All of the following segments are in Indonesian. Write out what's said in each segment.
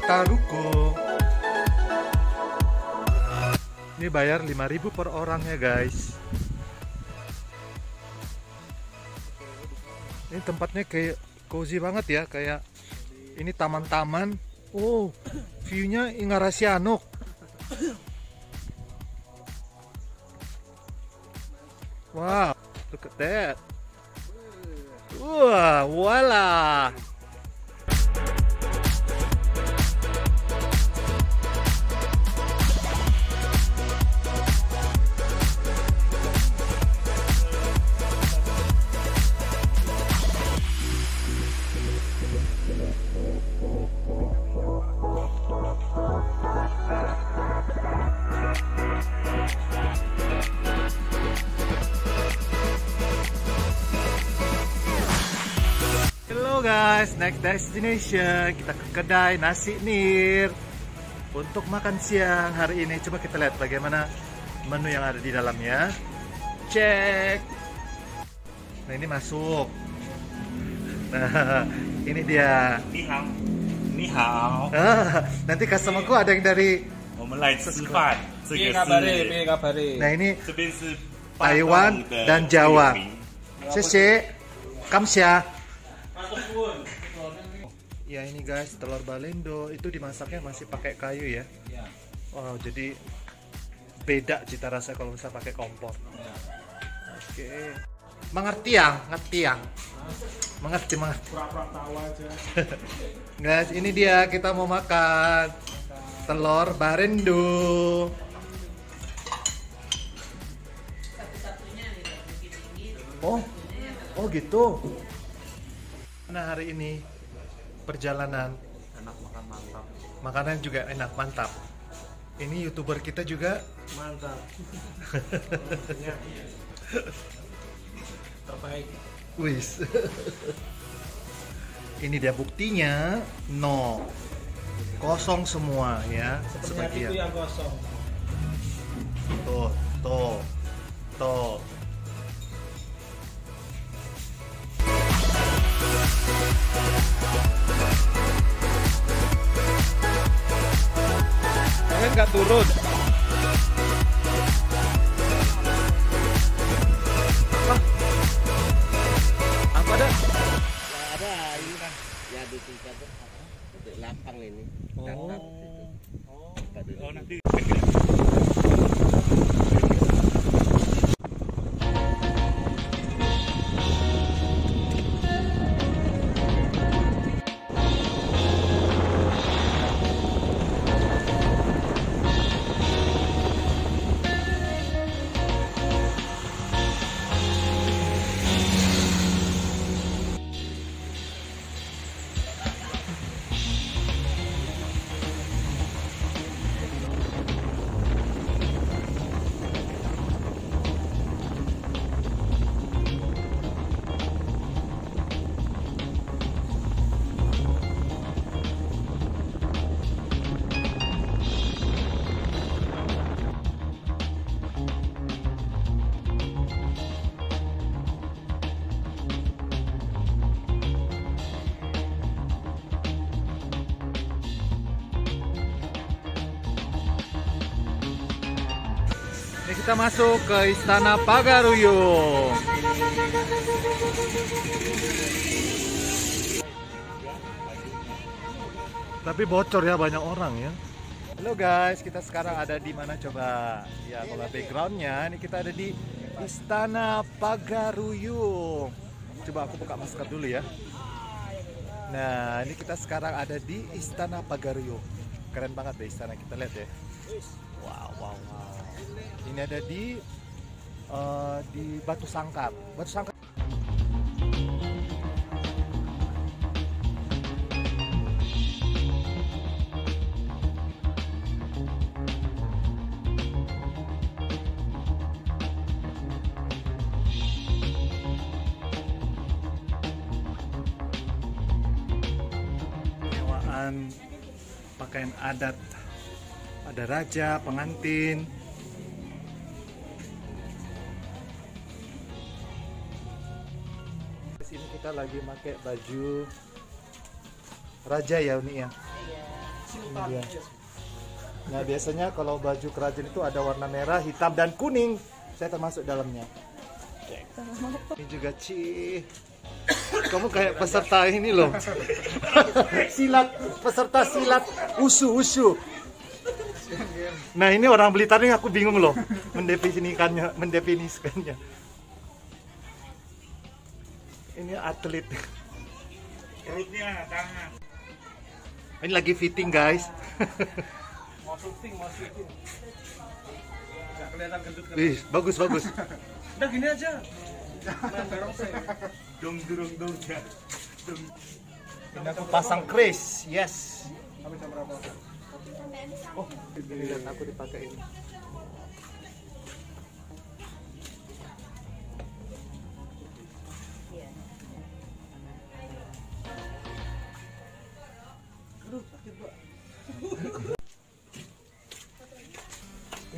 Taruko. Ini bayar 5000 per orang ya guys. Ini tempatnya kayak cozy banget ya, kayak ini taman-taman. Oh, view-nya Ingarasianok. Wow, look at that. Wah, voila. guys, next destination kita ke kedai nasi nir untuk makan siang hari ini. Coba kita lihat bagaimana menu yang ada di dalamnya. Cek. Nah ini masuk. Nah ini dia. Nihao. Nihao. Ah, nanti customerku ada yang dari. Nah ini Taiwan dan Jawa. Cc. Kamsia. Ya ini guys telur balendo itu dimasaknya masih pakai kayu ya. Ya. Wow jadi beda cita rasa kalau misalnya pakai kompor. ya. Oke. Mengerti yang, ngerti yang. Mengerti, mengerti. Pura-pura tahu aja. Guys, ini dia kita mau makan telur barendo. Oh, oh gitu. Nah hari ini perjalanan Enak makan mantap. makanan juga enak mantap. Ini youtuber kita juga Mantap. Terbaik. Wis. Ini dia buktinya no. Kosong semua ya Seperti itu yang kosong. Turun. Apa dah? Ya ada ini kan ya di untuk lapang ini Oh. Duduk. Oh nanti kita masuk ke Istana Pagaruyung. Tapi bocor ya banyak orang ya. Halo guys, kita sekarang ada di mana coba? Ya kalau backgroundnya ini kita ada di Istana Pagaruyung. Coba aku buka masker dulu ya. Nah ini kita sekarang ada di Istana Pagaruyung. Keren banget deh istana kita lihat ya. Wow. Ini ada di eh, di Batu Sangkar. Batu Sangkar. Pakaian adat ada raja, pengantin. Kita lagi pakai baju raja ya Uni ya. Sultan. Iya. Nah biasanya kalau baju kerajaan itu ada warna merah, hitam, dan kuning. Saya termasuk dalamnya. Ini juga Ci. Kamu kayak peserta ini loh. silat, peserta silat usu usu. Nah ini orang Blitar ini aku bingung loh mendefinisikannya, mendefinisikannya. Ini atlet. Perutnya, tangan. Ini lagi fitting guys. Mau syuting, mau syuting. Nggak kelihatan gendut kan? Wih, bagus bagus. Udah gini aja. Dong, durung, dong, ya. Dong. Aku pasang kris, yes. Sampai jam berapa? Oh, lihat aku dipakai ini.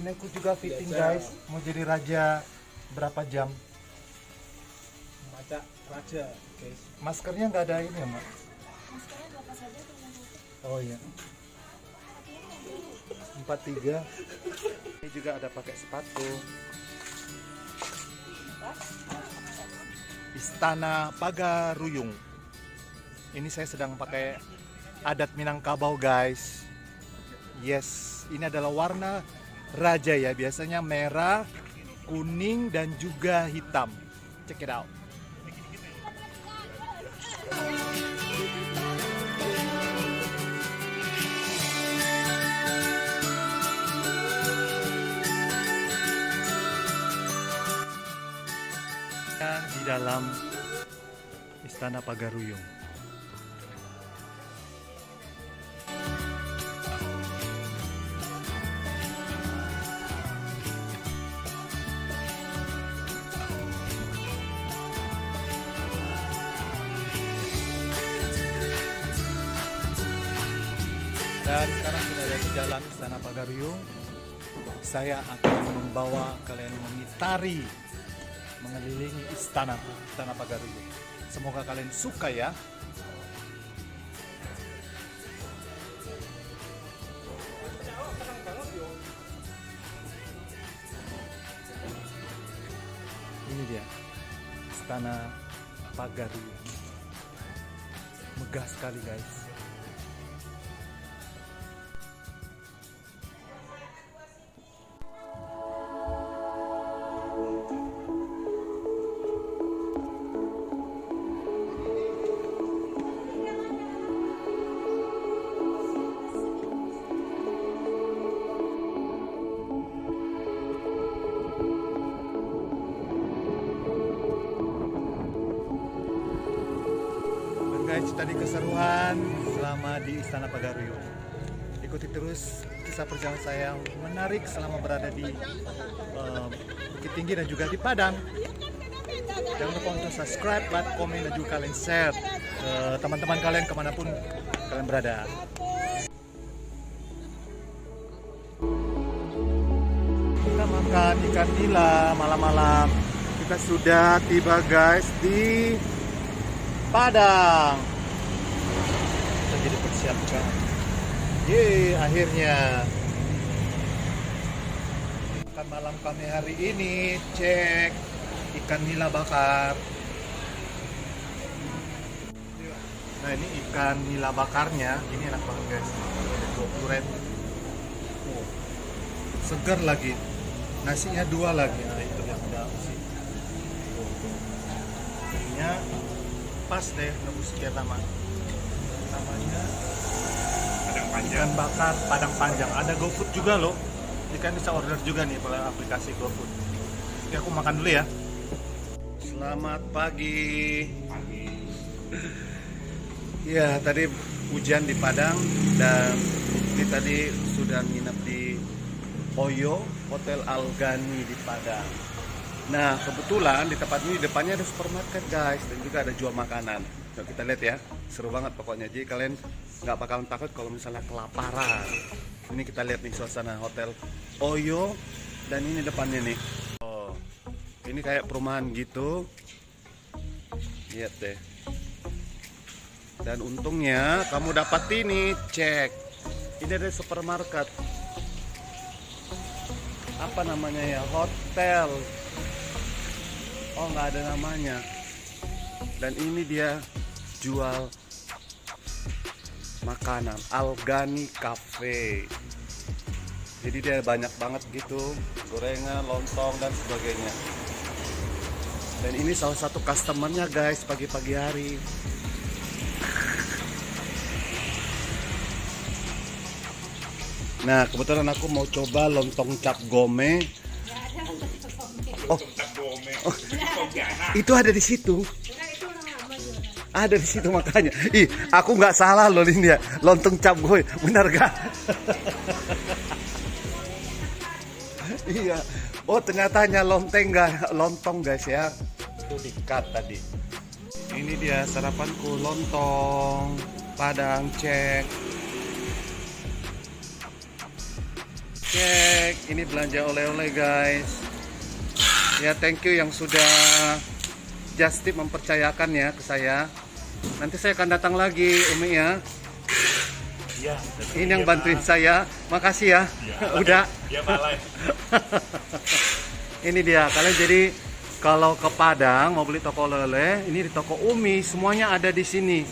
Ini aku juga fitting guys, mau jadi raja berapa jam? Maca raja, guys. Maskernya nggak ada ini ya, Mak? Oh iya. Empat tiga. Ini juga ada pakai sepatu. Istana Pagaruyung. Ini saya sedang pakai adat Minangkabau guys. Yes, ini adalah warna raja ya. Biasanya merah, kuning dan juga hitam. Check it out. di dalam Istana Pagaruyung. Dan sekarang sudah ada di jalan Istana Pagaruyung. Saya akan membawa kalian mengitari mengelilingi istana istana Pagaruyung. Semoga kalian suka ya. Ini dia istana Pagaruyung. Megah sekali guys. Tadi keseruan selama di Istana Pagaruyung. Ikuti terus kisah perjalanan saya menarik selama berada di eh, Bukit Tinggi dan juga di Padang. Jangan lupa untuk subscribe, like, komen, dan juga kalian share ke teman-teman kalian ke mana pun kalian berada. Kita makan ikan nila malam-malam. Kita sudah tiba guys di Padang. Persiapkan. Yeay, akhirnya. Makan malam kami hari ini, cek ikan nila bakar. Nah ini ikan nila bakarnya, ini enak banget guys. Ada 20 red. Oh, segar lagi. Nasinya dua lagi. Nah itu yang udah. Ininya pas deh nembus sekian lama. Namanya Padang panjang. ikan bakar padang panjang. Ada GoFood juga loh. Ikan bisa order juga nih pada aplikasi GoFood. Oke aku makan dulu ya. Selamat pagi. Ya tadi hujan di Padang dan ini tadi sudah nginep di Oyo Hotel Algani di Padang. Nah kebetulan di tempat ini depannya ada supermarket guys dan juga ada jual makanan. Nah, kita lihat ya, seru banget pokoknya. Jadi kalian nggak bakalan takut kalau misalnya kelaparan. Ini kita lihat nih suasana hotel Oyo dan ini depannya nih. Oh, ini kayak perumahan gitu. Lihat deh. Dan untungnya kamu dapat ini cek Ini ada supermarket. Apa namanya ya? Hotel. Oh, nggak ada namanya. Dan ini dia jual makanan Algani Cafe. Jadi dia banyak banget gitu, gorengan, lontong dan sebagainya. Dan ini salah satu customernya guys pagi-pagi hari. Nah kebetulan aku mau coba lontong cap gome. Oh. Pontianak. itu ada di situ. Ada di situ makanya. Ih, aku nggak salah loh ini ya. Lontong cap gue, benar gak? iya. Oh ternyata lonteng gak, lontong guys ya. Itu di cut tadi. Ini dia sarapanku lontong, padang cek. Cek, ini belanja oleh-oleh guys. Ya thank you yang sudah just tip mempercayakan ya ke saya. Nanti saya akan datang lagi Umi ya. Iya. Ini yang bantuin saya. Makasih ya. Udah. Dia balai. Ini dia. Kalian jadi kalau ke Padang mau beli toko lele, ini di toko Umi semuanya ada di sini.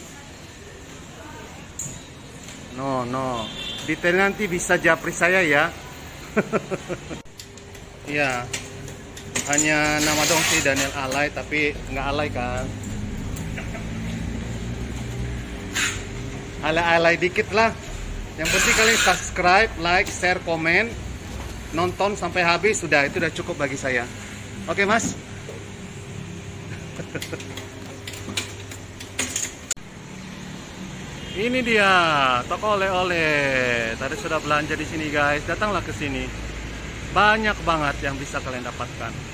No, no. Detail nanti bisa japri saya ya. Iya. Hanya nama dong sih Daniel Alay tapi nggak alay kan. Alay-alay dikit lah. Yang penting kalian subscribe, like, share, komen, nonton sampai habis sudah itu udah cukup bagi saya. Oke mas. Ini dia toko oleh-oleh. Tadi sudah belanja di sini guys. Datanglah ke sini. Banyak banget yang bisa kalian dapatkan.